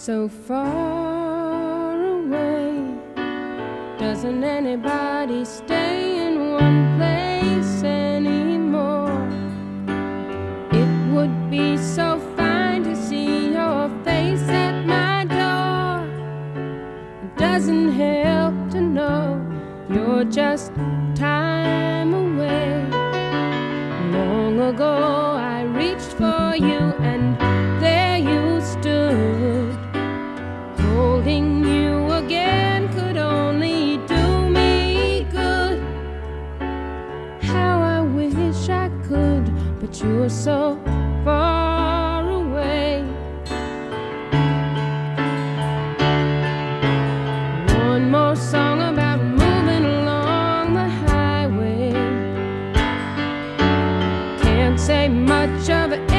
so far away. Doesn't anybody stay in one place anymore? It would be so fine to see your face at my door. It doesn't help to know you're just time away. Long ago, I reached for you and but you're so far away. One more song about moving along the highway. Can't say much of anything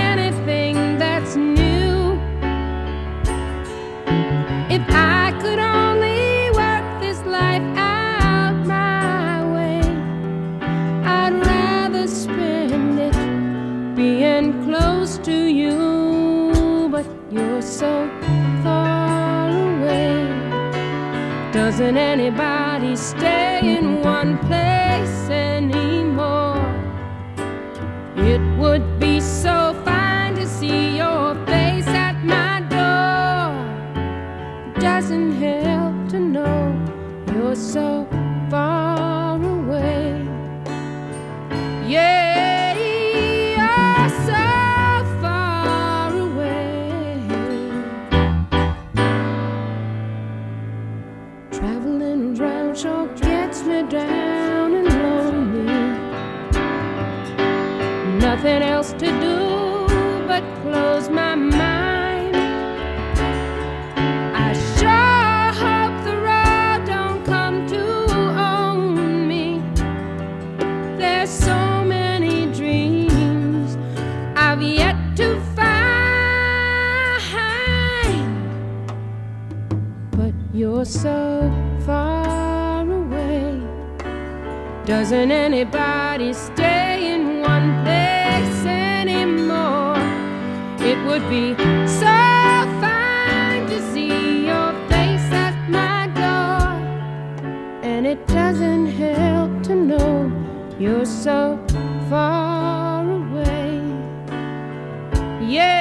being close to you. But you're so far away. Doesn't anybody stay in one place anymore? It would be so fine to see your face at my door. Doesn't help to know you're so far Nothing else to do but close my mind. I sure hope the road don't come to own me. There's so many dreams I've yet to find. But you're so far away. Doesn't anybody stay would be so fine to see your face at my door. And it doesn't help to know you're so far away. Yeah.